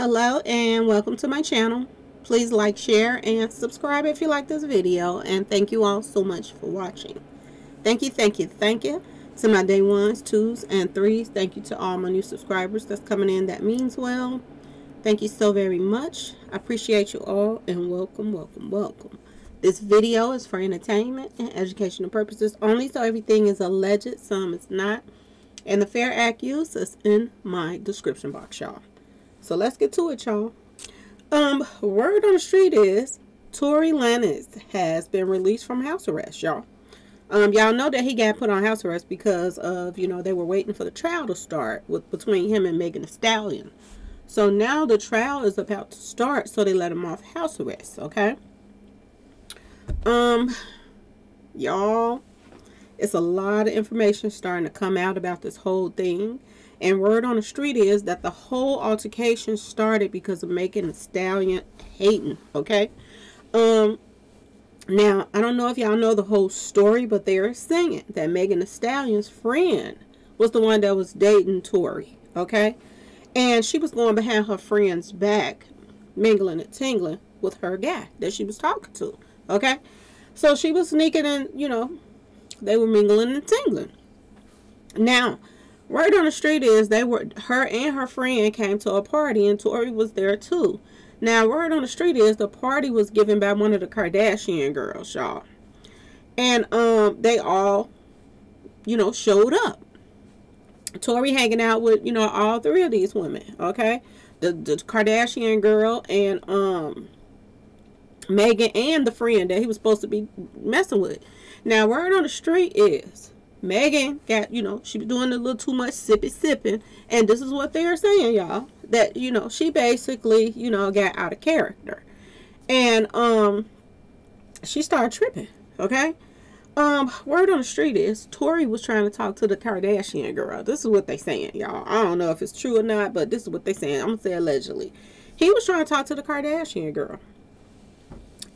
Hello and welcome to my channel. Please like, share, and subscribe if you like this video. And thank you all so much for watching. Thank you, thank you, thank you to my day ones, twos, and threes. Thank you to all my new subscribers that's coming in. That means well. Thank you so very much. I appreciate you all and welcome, welcome, welcome. This video is for entertainment and educational purposes only, so everything is alleged, some is not. And the Fair Act use is in my description box, y'all. So let's get to it, y'all. Um, word on the street is Tory Lanez has been released from house arrest, y'all. Um, y'all know that he got put on house arrest because of, you know, they were waiting for the trial to start with between him and Megan Thee Stallion. So now the trial is about to start, so they let him off house arrest, okay? Um, y'all, it's a lot of information starting to come out about this whole thing. And word on the street is that the whole altercation started because of Megan Thee Stallion hating, okay? Um, now, I don't know if y'all know the whole story, but they're saying that Megan Thee Stallion's friend was the one that was dating Tory, okay? And she was going behind her friend's back, mingling and tingling with her guy that she was talking to. Okay? So she was sneaking and, you know, they were mingling and tingling. Now, right on the street is they were her and her friend came to a party and Tory was there too. Now, word on the street is the party was given by one of the Kardashian girls, y'all. And um they all, you know, showed up. Tory hanging out with, you know, all three of these women, okay? The the Kardashian girl and um Megan and the friend that he was supposed to be messing with. Now, word on the street is Megan got, you know, she was doing a little too much sippy sipping. And this is what they're saying, y'all. That, you know, she basically, you know, got out of character. And um she started tripping, okay? Um, word on the street is Tory was trying to talk to the Kardashian girl. This is what they saying, y'all. I don't know if it's true or not, but this is what they saying. I'm gonna say allegedly. He was trying to talk to the Kardashian girl.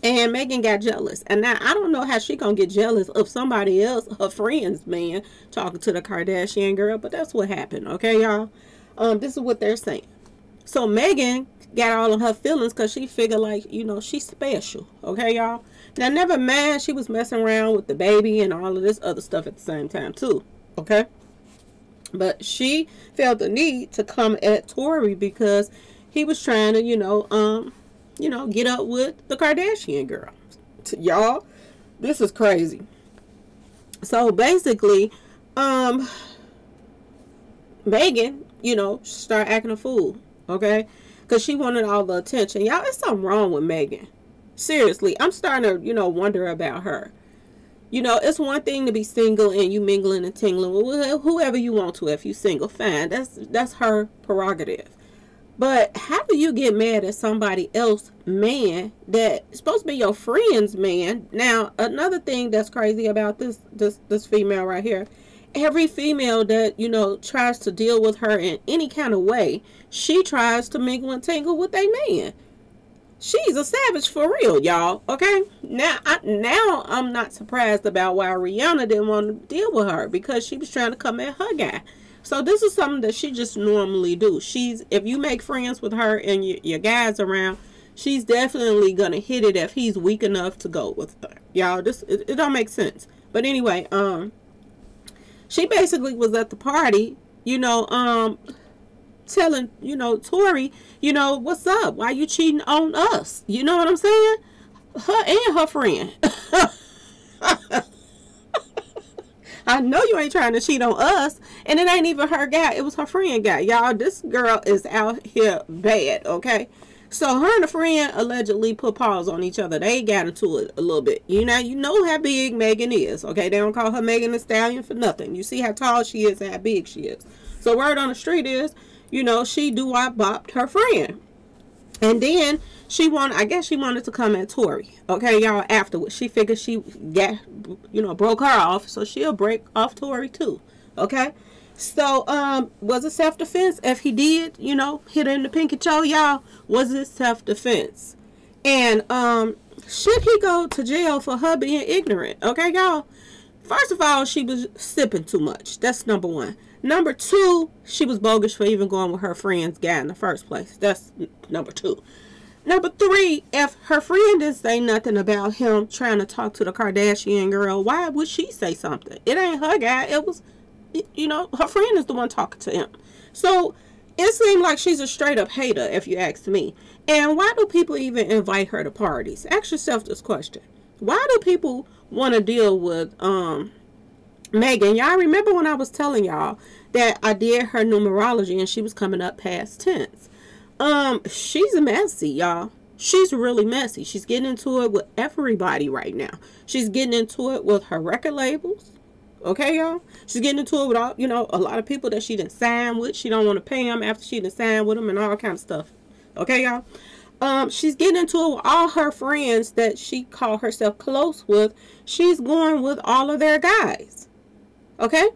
And Megan got jealous. And now I don't know how she gonna get jealous of somebody else, her friend's man, talking to the Kardashian girl, but that's what happened, okay, y'all? Um, this is what they're saying. So Megan got all of her feelings because she figured like, you know, she's special, okay, y'all? Now never mind she was messing around with DaBaby and all of this other stuff at the same time too, okay? But she felt the need to come at Tory because he was trying to, you know, um, you know, get up with the Kardashian girl. Y'all, this is crazy. So basically, um, Megan, you know, start acting a fool, okay? Because she wanted all the attention. Y'all, there's something wrong with Megan. Seriously, I'm starting to, you know, wonder about her. You know, it's one thing to be single and you mingling and tingling with whoever you want to. If you single, fine. That's that's her prerogative. But how do you get mad at somebody else man that's supposed to be your friend's man? Now, another thing that's crazy about this this this female right here, every female that, you know, tries to deal with her in any kind of way, she tries to mingle and tangle with a man. She's a savage for real, y'all. Okay? Now I now I'm not surprised about why Rihanna didn't want to deal with her because she was trying to come at her guy. So this is something that she just normally do. She's if you make friends with her and your, your guys around, she's definitely gonna hit it if he's weak enough to go with her. Y'all, this it, it don't make sense. But anyway, um, she basically was at the party, you know, um, telling you know Tory, you know, what's up? Why you cheating on us? You know what I'm saying? Her and her friend. I know you ain't trying to cheat on us. And it ain't even her guy. It was her friend guy. Y'all, this girl is out here bad, okay? So her and a friend allegedly put paws on each other. They got into it a little bit. You know, you know how big Megan is, okay? They don't call her Megan Thee Stallion for nothing. You see how tall she is and how big she is. So word on the street is, you know, she do I bopped her friend. And then she wanted, I guess she wanted to come at Tory. Okay, y'all, afterwards. She figured she got, you know, broke her off. So she'll break off Tory too. Okay? So, um, was it self-defense? If he did, you know, hit her in the pinky toe, y'all, was it self-defense? And, um, should he go to jail for her being ignorant? Okay, y'all? First of all, she was sipping too much. That's number one. Number two, she was bogus for even going with her friend's guy in the first place. That's number two. Number three, if her friend didn't say nothing about him trying to talk to the Kardashian girl, why would she say something? It ain't her guy. It was, you know, her friend is the one talking to him. So it seemed like she's a straight up hater, if you ask me. And why do people even invite her to parties? Ask yourself this question. Why do people want to deal with um Megan? Y'all remember when I was telling y'all that I did her numerology and she was coming up past tense. Um, she's messy, y'all. She's really messy. She's getting into it with everybody right now. She's getting into it with her record labels. Okay, y'all. She's getting into it with all, you know, a lot of people that she didn't sign with. She don't want to pay them after she didn't sign with them and all kind of stuff. Okay, y'all. Um, she's getting into it with all her friends that she called herself close with. She's going with all of their guys. Okay.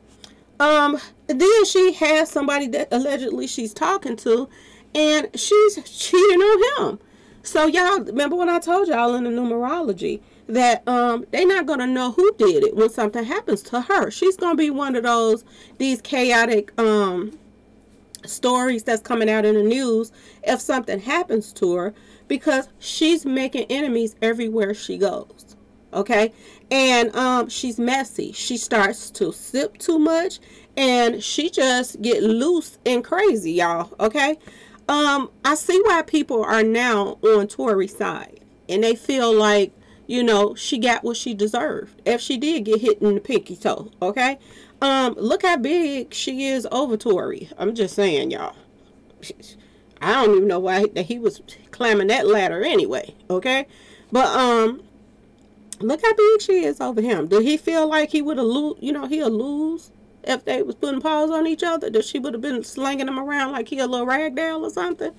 Um, then she has somebody that allegedly she's talking to, and she's cheating on him. So y'all remember when I told y'all in the numerology that um they're not gonna know who did it when something happens to her. She's gonna be one of those these chaotic um stories that's coming out in the news if something happens to her because she's making enemies everywhere she goes. Okay? And um she's messy. She starts to sip too much and she just get loose and crazy, y'all. Okay? Um I see why people are now on Tory's side and they feel like you know, she got what she deserved. If she did get hit in the pinky toe, okay? Um, look how big she is over Tory. I'm just saying, y'all. I don't even know why that he was climbing that ladder anyway, okay? But um, look how big she is over him. Did he feel like he would have lose? You know, he'll lose if they was putting paws on each other. That she would have been slinging him around like he a little rag doll or something.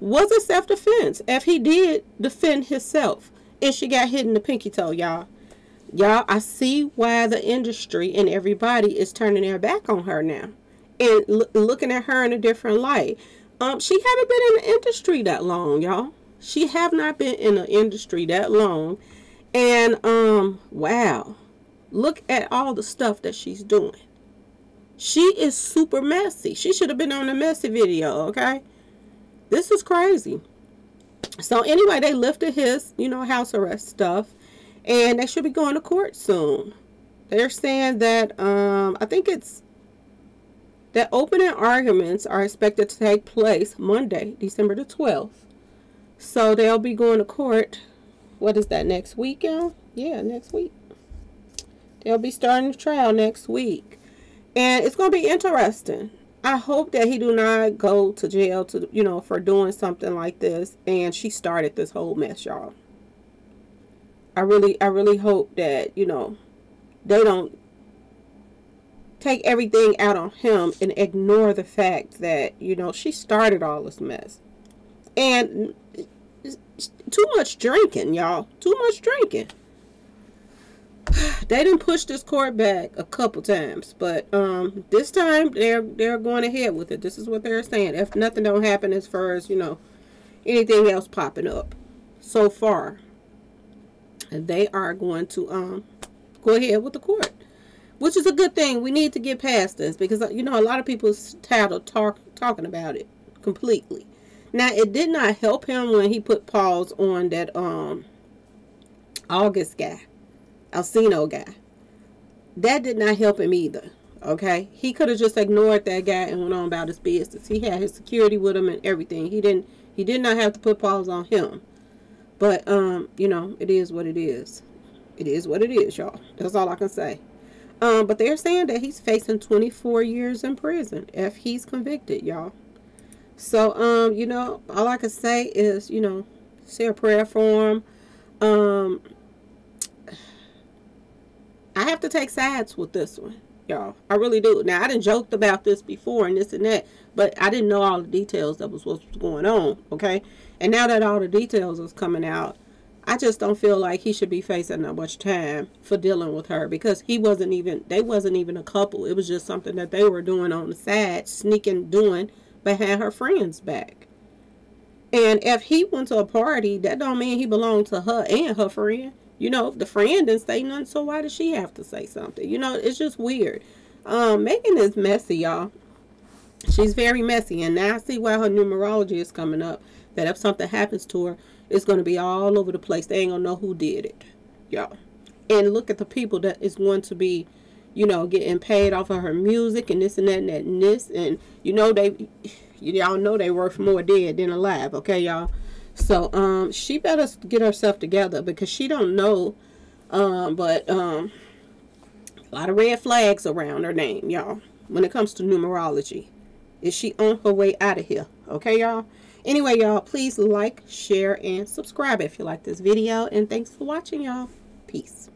Was it self defense? If he did defend himself, and she got hit in the pinky toe, y'all. Y'all, I see why the industry and everybody is turning their back on her now and looking at her in a different light. Um, she haven't been in the industry that long, y'all. She have not been in the industry that long. And um, wow. Look at all the stuff that she's doing. She is super messy. She should have been on the messy video, okay? This is crazy. So anyway, they lifted his, you know, house arrest stuff, and they should be going to court soon. They're saying that um, I think it's that opening arguments are expected to take place Monday, December the 12th. So they'll be going to court. What is that next weekend? Yeah, next week. They'll be starting the trial next week. And it's going to be interesting. I hope that he do not go to jail to you know for doing something like this and she started this whole mess y'all. I really I really hope that you know they don't take everything out on him and ignore the fact that you know she started all this mess. And too much drinking, y'all. Too much drinking. They didn't push this court back a couple times, but um, this time they're they're going ahead with it. This is what they're saying. If nothing don't happen as far as you know anything else popping up so far, they are going to um go ahead with the court, which is a good thing. We need to get past this because you know a lot of people's tired of talk talking about it completely. Now it did not help him when he put paws on that um August guy Alsina guy. That did not help him either. Okay, he could have just ignored that guy and went on about his business. He had his security with him and everything. He didn't. He did not have to put paws on him. But um, you know, it is what it is. It is what it is, y'all. That's all I can say. Um, but they're saying that he's facing 24 years in prison if he's convicted, y'all. So um, you know, all I can say is, you know, say a prayer for him. Um, I have to take sides with this one, y'all. I really do. Now, I didn't joked about this before and this and that, but I didn't know all the details that was what was going on, okay? And now that all the details is coming out, I just don't feel like he should be facing that much time for dealing with her because he wasn't even, they wasn't even a couple. It was just something that they were doing on the side, sneaking, doing behind her friend's back. And if he went to a party, that don't mean he belonged to her and her friend. You know, the friend didn't say nothing, so why does she have to say something? You know, it's just weird. Um, Megan is messy, y'all. She's very messy, and now I see why her numerology is coming up. That if something happens to her, it's going to be all over the place. They ain't going to know who did it, y'all. And look at the people that is going to be, you know, getting paid off of her music and this and that and that and this. And, you know, they, y'all know they worth more dead than alive, okay, y'all? So, um, she better get herself together because she don't know, um, but, um, a lot of red flags around her name, y'all, when it comes to numerology. Is she on her way out of here? Okay, y'all? Anyway, y'all, please like, share, and subscribe if you like this video. And thanks for watching, y'all. Peace.